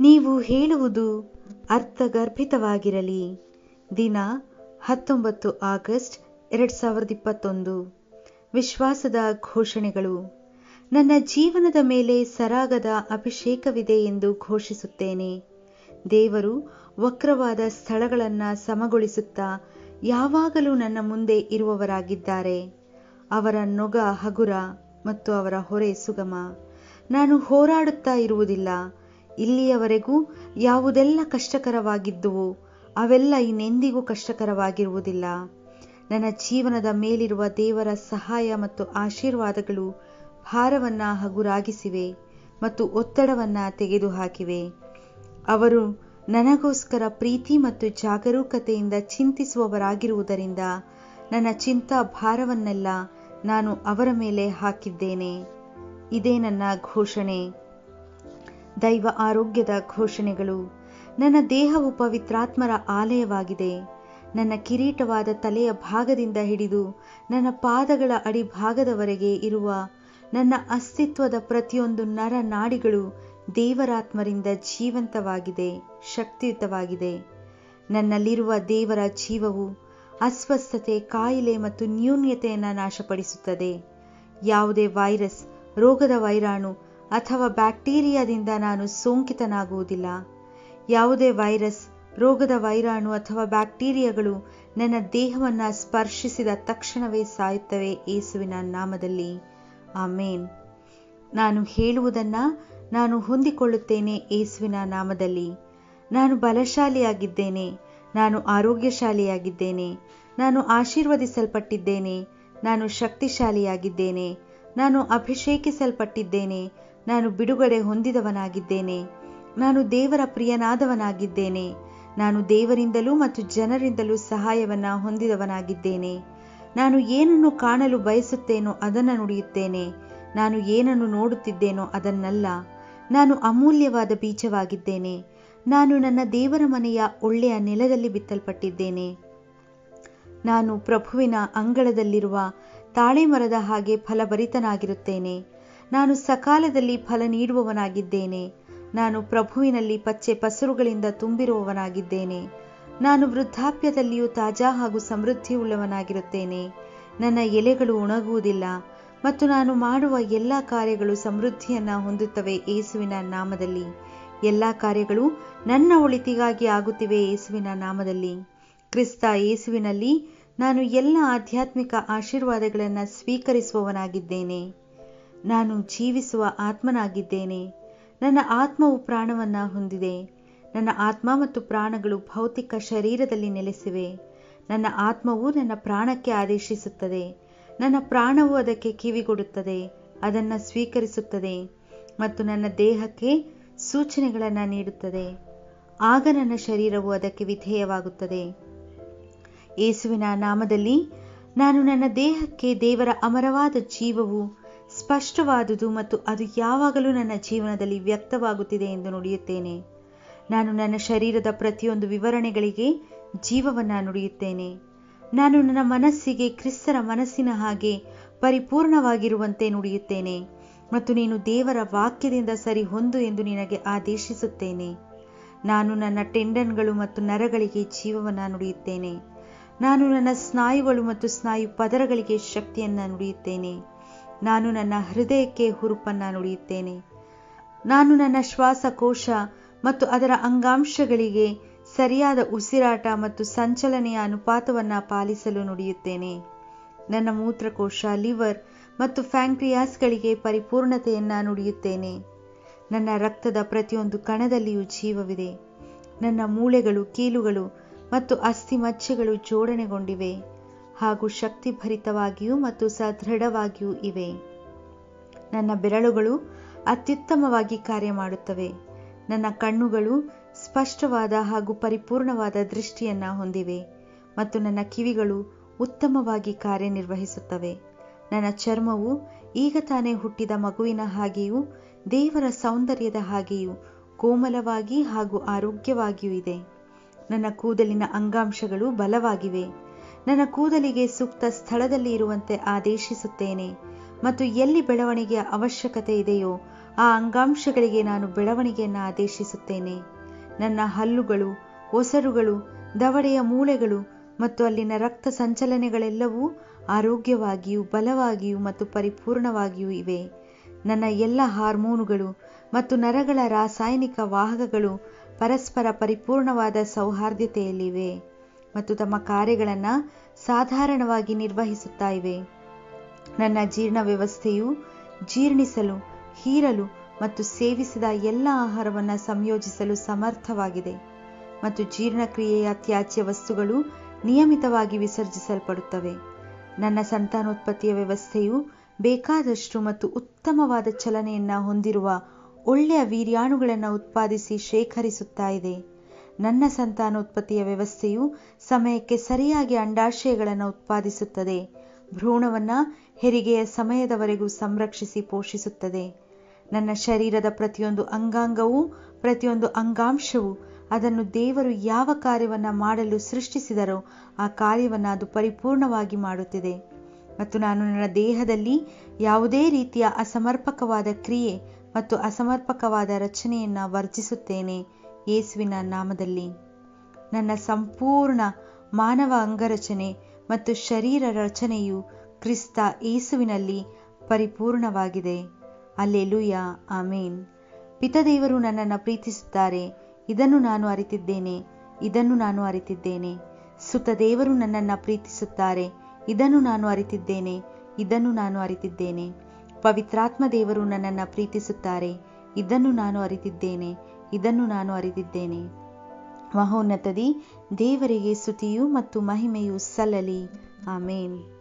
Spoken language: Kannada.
ನೀವು ಹೇಳುವುದು ಅರ್ಥಗರ್ಭಿತವಾಗಿರಲಿ. ದಿನ ಹತ್ತೊಂಬತ್ತು ಆಗಸ್ಟ್ ಎರಡು ಸಾವಿರದ ಇಪ್ಪತ್ತೊಂದು. ವಿಶ್ವಾಸದ ಘೋಷಣೆಗಳು. ನನ್ನ ಜೀವನದ ಮೇಲೆ ಸರಾಗದ ಅಭಿಷೇಕವಿದೆ ಎಂದು ಘೋಷಿಸುತ್ತೇನೆ. ದೇವರು ವಕ್ರವಾದ ಸ್ಥಳಗಳನ್ನು ಸಮಗೊಳಿಸುತ್ತಾ ಯಾವಾಗಲೂ ನನ್ನ ಮುಂದೆ ಇರುವವರಾಗಿದ್ದಾರೆ. ಅವರ ನೊಗ ಹಗುರ ಮತ್ತು ಅವರ ಹೊರೆ ಸುಗಮ. ನಾನು ಹೋರಾಡುತ್ತಾ ಇರುವುದಿಲ್ಲ. ಇಲ್ಲಿಯವರೆಗೂ ಯಾವುದೆಲ್ಲ ಕಷ್ಟಕರವಾಗಿದ್ದುವು ಅವೆಲ್ಲ ಇನ್ನೆಂದಿಗೂ ಕಷ್ಟಕರವಾಗಿರುವುದಿಲ್ಲ. ನನ್ನ ಜೀವನದ ಮೇಲಿರುವ ದೇವರ ಸಹಾಯ ಮತ್ತು ಆಶೀರ್ವಾದಗಳು ಭಾರವನ್ನ ಹಗುರಾಗಿಸಿವೆ ಮತ್ತು ಒತ್ತಡವನ್ನ ತೆಗೆದುಹಾಕಿವೆ. ಅವರು ನನಗೋಸ್ಕರ ಪ್ರೀತಿ ಮತ್ತು ಜಾಗರೂಕತೆಯಿಂದ ಚಿಂತಿಸುವವರಾಗಿರುವುದರಿಂದ ನನ್ನ ಚಿಂತಾ ಭಾರವನ್ನೆಲ್ಲ ನಾನು ಅವರ ಮೇಲೆ ಹಾಕಿದ್ದೇನೆ. ಇದೇ ನನ್ನ ಘೋಷಣೆ. ದೈವ ಆರೋಗ್ಯದ ಘೋಷಣೆಗಳು. ನನ್ನ ದೇಹವು ಪವಿತ್ರಾತ್ಮರ ಆಲಯವಾಗಿದೆ. ನನ್ನ ಕಿರೀಟವಾದ ತಲೆಯ ಭಾಗದಿಂದ ಹಿಡಿದು ನನ್ನ ಪಾದಗಳ ಅಡಿಭಾಗದವರೆಗೆ ಇರುವ ನನ್ನ ಅಸ್ತಿತ್ವದ ಪ್ರತಿಯೊಂದು ನರ ನಾಡಿಗಳು ದೇವರಾತ್ಮರಿಂದ ಜೀವಂತವಾಗಿದೆ, ಶಕ್ತಿಯುತವಾಗಿದೆ. ನನ್ನಲ್ಲಿರುವ ದೇವರ ಜೀವವು ಅಸ್ವಸ್ಥತೆ, ಕಾಯಿಲೆ ಮತ್ತು ನ್ಯೂನ್ಯತೆಯನ್ನು ನಾಶಪಡಿಸುತ್ತದೆ. ಯಾವುದೇ ವೈರಸ್, ರೋಗದ ವೈರಾಣು ಅಥವಾ ಬ್ಯಾಕ್ಟೀರಿಯಾದಿಂದ ನಾನು ಸೋಂಕಿತನಾಗುವುದಿಲ್ಲ. ಯಾವುದೇ ವೈರಸ್, ರೋಗದ ವೈರಾಣು ಅಥವಾ ಬ್ಯಾಕ್ಟೀರಿಯಾಗಳು ನನ್ನ ದೇಹವನ್ನು ಸ್ಪರ್ಶಿಸಿದ ತಕ್ಷಣವೇ ಸಾಯುತ್ತವೆ ಏಸುವಿನ ನಾಮದಲ್ಲಿ. ಆಮೇನ್. ನಾನು ಹೇಳುವುದನ್ನು ನಾನು ಹೊಂದಿಕೊಳ್ಳುತ್ತೇನೆ ಏಸುವಿನ ನಾಮದಲ್ಲಿ. ನಾನು ಬಲಶಾಲಿಯಾಗಿದ್ದೇನೆ, ನಾನು ಆರೋಗ್ಯಶಾಲಿಯಾಗಿದ್ದೇನೆ, ನಾನು ಆಶೀರ್ವದಿಸಲ್ಪಟ್ಟಿದ್ದೇನೆ, ನಾನು ಶಕ್ತಿಶಾಲಿಯಾಗಿದ್ದೇನೆ, ನಾನು ಅಭಿಷೇಕಿಸಲ್ಪಟ್ಟಿದ್ದೇನೆ ನಾನು ಬಿಡುಗಡೆ ಹೊಂದಿದವನಾಗಿದ್ದೇನೆ. ನಾನು ದೇವರ ಪ್ರಿಯನಾದವನಾಗಿದ್ದೇನೆ. ನಾನು ದೇವರಿಂದಲೂ ಮತ್ತು ಜನರಿಂದಲೂ ಸಹಾಯವನ್ನ ಹೊಂದಿದವನಾಗಿದ್ದೇನೆ. ನಾನು ಏನನ್ನು ಕಾಣಲು ಬಯಸುತ್ತೇನೋ ಅದನ್ನು ನುಡಿಯುತ್ತೇನೆ. ನಾನು ಏನನ್ನು ನೋಡುತ್ತಿದ್ದೇನೋ ಅದನ್ನಲ್ಲ. ನಾನು ಅಮೂಲ್ಯವಾದ ಬೀಜವಾಗಿದ್ದೇನೆ. ನಾನು ನನ್ನ ದೇವರ ಮನೆಯ ಒಳ್ಳೆಯ ನೆಲದಲ್ಲಿ ಬಿತ್ತಲ್ಪಟ್ಟಿದ್ದೇನೆ. ನಾನು ಪ್ರಭುವಿನ ಅಂಗಳದಲ್ಲಿರುವ ತಾಳೆ ಮರದ ಹಾಗೆ ಫಲಭರಿತನಾಗಿರುತ್ತೇನೆ. ನಾನು ಸಕಾಲದಲ್ಲಿ ಫಲ ನೀಡುವವನಾಗಿದ್ದೇನೆ. ನಾನು ಪ್ರಭುವಿನಲ್ಲಿ ಪಚ್ಚೆ ಪಸರುಗಳಿಂದ ತುಂಬಿರುವವನಾಗಿದ್ದೇನೆ. ನಾನು ವೃದ್ಧಾಪ್ಯದಲ್ಲಿಯೂ ತಾಜಾ ಹಾಗೂ ಸಮೃದ್ಧಿಯುಳ್ಳವನಾಗಿರುತ್ತೇನೆ. ನನ್ನ ಎಲೆಗಳು ಉಣಗುವುದಿಲ್ಲ ಮತ್ತು ನಾನು ಮಾಡುವ ಎಲ್ಲ ಕಾರ್ಯಗಳು ಸಮೃದ್ಧಿಯನ್ನ ಹೊಂದುತ್ತವೆ ಯೇಸುವಿನ ನಾಮದಲ್ಲಿ. ಎಲ್ಲ ಕಾರ್ಯಗಳು ನನ್ನ ಒಳಿತಿಗಾಗಿ ಆಗುತ್ತಿವೆ ಯೇಸುವಿನ ನಾಮದಲ್ಲಿ. ಕ್ರಿಸ್ತ ಯೇಸುವಿನಲ್ಲಿ ನಾನು ಎಲ್ಲ ಆಧ್ಯಾತ್ಮಿಕ ಆಶೀರ್ವಾದಗಳನ್ನು ಸ್ವೀಕರಿಸುವವನಾಗಿದ್ದೇನೆ. ನಾನು ಜೀವಿಸುವ ಆತ್ಮನಾಗಿದ್ದೇನೆ. ನನ್ನ ಆತ್ಮವು ಪ್ರಾಣವನ್ನ ಹೊಂದಿದೆ. ನನ್ನ ಆತ್ಮ ಮತ್ತು ಪ್ರಾಣಗಳು ಭೌತಿಕ ಶರೀರದಲ್ಲಿ ನೆಲೆಸಿವೆ. ನನ್ನ ಆತ್ಮವು ನನ್ನ ಪ್ರಾಣಕ್ಕೆ ಆದೇಶಿಸುತ್ತದೆ. ನನ್ನ ಪ್ರಾಣವು ಅದಕ್ಕೆ ಕಿವಿಗೊಡುತ್ತದೆ. ಅದನ್ನು ಸ್ವೀಕರಿಸುತ್ತದೆ ಮತ್ತು ನನ್ನ ದೇಹಕ್ಕೆ ಸೂಚನೆಗಳನ್ನು ನೀಡುತ್ತದೆ. ಆಗ ನನ್ನ ಶರೀರವು ಅದಕ್ಕೆ ವಿಧೇಯವಾಗುತ್ತದೆ. ಯೇಸುವಿನ ನಾಮದಲ್ಲಿ ನಾನು ನನ್ನ ದೇಹಕ್ಕೆ ದೇವರ ಅಮರವಾದ ಜೀವವು ಸ್ಪಷ್ಟವಾದುದು ಮತ್ತು ಅದು ಯಾವಾಗಲೂ ನನ್ನ ಜೀವನದಲ್ಲಿ ವ್ಯಕ್ತವಾಗುತ್ತಿದೆ ಎಂದು ನುಡಿಯುತ್ತೇನೆ. ನಾನು ನನ್ನ ಶರೀರದ ಪ್ರತಿಯೊಂದು ವಿವರಣೆಗಳಿಗೆ ಜೀವವನ್ನು ನುಡಿಯುತ್ತೇನೆ. ನಾನು ನನ್ನ ಮನಸ್ಸಿಗೆ ಕ್ರಿಸ್ತರ ಮನಸ್ಸಿನ ಹಾಗೆ ಪರಿಪೂರ್ಣವಾಗಿರುವಂತೆ ನುಡಿಯುತ್ತೇನೆ ಮತ್ತು ನೀನು ದೇವರ ವಾಕ್ಯದಿಂದ ಸರಿ ಹೊಂದು ಎಂದು ನಿನಗೆ ಆದೇಶಿಸುತ್ತೇನೆ. ನಾನು ನನ್ನ ಟೆಂಡನ್ಗಳು ಮತ್ತು ನರಗಳಿಗೆ ಜೀವವನ್ನು ನುಡಿಯುತ್ತೇನೆ. ನಾನು ನನ್ನ ಸ್ನಾಯುಗಳು ಮತ್ತು ಸ್ನಾಯು ಪದರಗಳಿಗೆ ಶಕ್ತಿಯನ್ನು ನುಡಿಯುತ್ತೇನೆ. ನಾನು ನನ್ನ ಹೃದಯಕ್ಕೆ ಹುರುಪನ್ನ ನುಡಿಯುತ್ತೇನೆ. ನಾನು ನನ್ನ ಶ್ವಾಸಕೋಶ ಮತ್ತು ಅದರ ಅಂಗಾಂಶಗಳಿಗೆ ಸರಿಯಾದ ಉಸಿರಾಟ ಮತ್ತು ಸಂಚಲನೆಯ ಅನುಪಾತವನ್ನು ಪಾಲಿಸಲು ನುಡಿಯುತ್ತೇನೆ. ನನ್ನ ಮೂತ್ರಕೋಶ, ಲಿವರ್ ಮತ್ತು ಫ್ಯಾಂಕ್ರಿಯಾಸ್ಗಳಿಗೆ ಪರಿಪೂರ್ಣತೆಯನ್ನು ನುಡಿಯುತ್ತೇನೆ. ನನ್ನ ರಕ್ತದ ಪ್ರತಿಯೊಂದು ಕಣದಲ್ಲಿಯೂ ಜೀವವಿದೆ. ನನ್ನ ಮೂಳೆಗಳು, ಕೀಲುಗಳು ಮತ್ತು ಅಸ್ಥಿಮಜ್ಜೆಗಳು ಜೋಡಣೆಗೊಂಡಿವೆ. ಹಾಗೂ ಶಕ್ತಿಭರಿತವಾಗಿಯೂ ಮತ್ತು ಸದೃಢವಾಗಿಯೂ ಇವೆ. ನನ್ನ ಬೆರಳುಗಳು ಅತ್ಯುತ್ತಮವಾಗಿ ಕಾರ್ಯ ಮಾಡುತ್ತವೆ. ನನ್ನ ಕಣ್ಣುಗಳು ಸ್ಪಷ್ಟವಾದ ಹಾಗೂ ಪರಿಪೂರ್ಣವಾದ ದೃಷ್ಟಿಯನ್ನ ಹೊಂದಿವೆ ಮತ್ತು ನನ್ನ ಕಿವಿಗಳು ಉತ್ತಮವಾಗಿ ಕಾರ್ಯನಿರ್ವಹಿಸುತ್ತವೆ. ನನ್ನ ಚರ್ಮವು ಈಗ ತಾನೇ ಹುಟ್ಟಿದ ಮಗುವಿನ ಹಾಗೆಯೂ, ದೇವರ ಸೌಂದರ್ಯದ ಹಾಗೆಯೂ ಕೋಮಲವಾಗಿ ಹಾಗೂ ಆರೋಗ್ಯವಾಗಿಯೂ ಇದೆ. ನನ್ನ ಕೂದಲಿನ ಅಂಗಾಂಶಗಳು ಬಲವಾಗಿವೆ. ನನ್ನ ಕೂದಲಿಗೆ ಸೂಕ್ತ ಸ್ಥಳದಲ್ಲಿ ಇರುವಂತೆ ಆದೇಶಿಸುತ್ತೇನೆ. ಮತ್ತು ಎಲ್ಲಿ ಬೆಳವಣಿಗೆಯ ಅವಶ್ಯಕತೆ ಇದೆಯೋ ಆ ಅಂಗಾಂಶಗಳಿಗೆ ನಾನು ಬೆಳವಣಿಗೆಯನ್ನು ಆದೇಶಿಸುತ್ತೇನೆ. ನನ್ನ ಹಲ್ಲುಗಳು, ಒಸರುಗಳು, ದವಡೆಯ ಮೂಳೆಗಳು ಮತ್ತು ಅಲ್ಲಿನ ರಕ್ತ ಸಂಚಲನೆಗಳೆಲ್ಲವೂ ಆರೋಗ್ಯವಾಗಿಯೂ ಬಲವಾಗಿಯೂ ಮತ್ತು ಪರಿಪೂರ್ಣವಾಗಿಯೂ ಇವೆ. ನನ್ನ ಎಲ್ಲ ಹಾರ್ಮೋನುಗಳು ಮತ್ತು ನರಗಳ ರಾಸಾಯನಿಕ ವಾಹಕಗಳು ಪರಸ್ಪರ ಪರಿಪೂರ್ಣವಾದ ಸೌಹಾರ್ದತೆಯಲ್ಲಿವೆ ಮತ್ತು ತಮ್ಮ ಕಾರ್ಯಗಳನ್ನು ಸಾಧಾರಣವಾಗಿ ನಿರ್ವಹಿಸುತ್ತಾ ಇವೆ. ನನ್ನ ಜೀರ್ಣ ವ್ಯವಸ್ಥೆಯು ಜೀರ್ಣಿಸಲು, ಹೀರಲು ಮತ್ತು ಸೇವಿಸಿದ ಎಲ್ಲ ಆಹಾರವನ್ನು ಸಂಯೋಜಿಸಲು ಸಮರ್ಥವಾಗಿದೆ ಮತ್ತು ಜೀರ್ಣಕ್ರಿಯೆಯ ತ್ಯಾಜ್ಯ ವಸ್ತುಗಳು ನಿಯಮಿತವಾಗಿ ವಿಸರ್ಜಿಸಲ್ಪಡುತ್ತವೆ. ನನ್ನ ಸಂತಾನೋತ್ಪತ್ತಿಯ ವ್ಯವಸ್ಥೆಯು ಬೇಕಾದಷ್ಟು ಮತ್ತು ಉತ್ತಮವಾದ ಚಲನೆಯನ್ನು ಹೊಂದಿರುವ ಒಳ್ಳೆಯ ವೀರ್ಯಾಣುಗಳನ್ನು ಉತ್ಪಾದಿಸಿ ಶೇಖರಿಸುತ್ತಾ ಇದೆ. ನನ್ನ ಸಂತಾನೋತ್ಪತ್ತಿಯ ವ್ಯವಸ್ಥೆಯು ಸಮಯಕ್ಕೆ ಸರಿಯಾಗಿ ಅಂಡಾಶಯಗಳನ್ನು ಉತ್ಪಾದಿಸುತ್ತದೆ. ಭ್ರೂಣವನ್ನು ಹೆರಿಗೆಯ ಸಮಯದವರೆಗೂ ಸಂರಕ್ಷಿಸಿ ಪೋಷಿಸುತ್ತದೆ. ನನ್ನ ಶರೀರದ ಪ್ರತಿಯೊಂದು ಅಂಗಾಂಗವೂ, ಪ್ರತಿಯೊಂದು ಅಂಗಾಂಶವೂ ಅದನ್ನು ದೇವರು ಯಾವ ಕಾರ್ಯವನ್ನು ಮಾಡಲು ಸೃಷ್ಟಿಸಿದರೋ ಆ ಕಾರ್ಯವನ್ನು ಅದು ಪರಿಪೂರ್ಣವಾಗಿ ಮಾಡುತ್ತಿದೆ. ಮತ್ತು ನಾನು ನನ್ನ ದೇಹದಲ್ಲಿ ಯಾವುದೇ ರೀತಿಯ ಅಸಮರ್ಪಕವಾದ ಕ್ರಿಯೆ ಮತ್ತು ಅಸಮರ್ಪಕವಾದ ರಚನೆಯನ್ನು ವರ್ಜಿಸುತ್ತೇನೆ. ಯೇಸುವಿನ ನಾಮದಲ್ಲಿ. ನನ್ನ ಸಂಪೂರ್ಣ ಮಾನವ ಅಂಗರಚನೆ ಮತ್ತು ಶರೀರ ರಚನೆಯು ಕ್ರಿಸ್ತ ಯೇಸುವಿನಲ್ಲಿ ಪರಿಪೂರ್ಣವಾಗಿದೆ. ಅಲ್ಲೆಲುಯ, ಆಮೇನ್. ಪಿತದೇವರು ನನ್ನನ್ನು ಪ್ರೀತಿಸುತ್ತಾರೆ. ಇದನ್ನು ನಾನು ಅರಿತಿದ್ದೇನೆ. ಇದನ್ನು ನಾನು ಅರಿತಿದ್ದೇನೆ. ಸುತ ದೇವರು ನನ್ನನ್ನು ಪ್ರೀತಿಸುತ್ತಾರೆ. ಇದನ್ನು ನಾನು ಅರಿತಿದ್ದೇನೆ. ಇದನ್ನು ನಾನು ಅರಿತಿದ್ದೇನೆ. ಪವಿತ್ರಾತ್ಮ ದೇವರು ನನ್ನನ್ನು ಪ್ರೀತಿಸುತ್ತಾರೆ. ಇದನ್ನು ನಾನು ಅರಿತಿದ್ದೇನೆ. ಇದನ್ನು ನಾನು ಅರಿತಿದ್ದೇನೆ. ಮಹೋನ್ನತದಿ ದೇವರಿಗೆ ಸ್ತುತಿಯು ಮತ್ತು ಮಹಿಮೆಯು ಸಲ್ಲಲಿ. ಆಮೇನ್.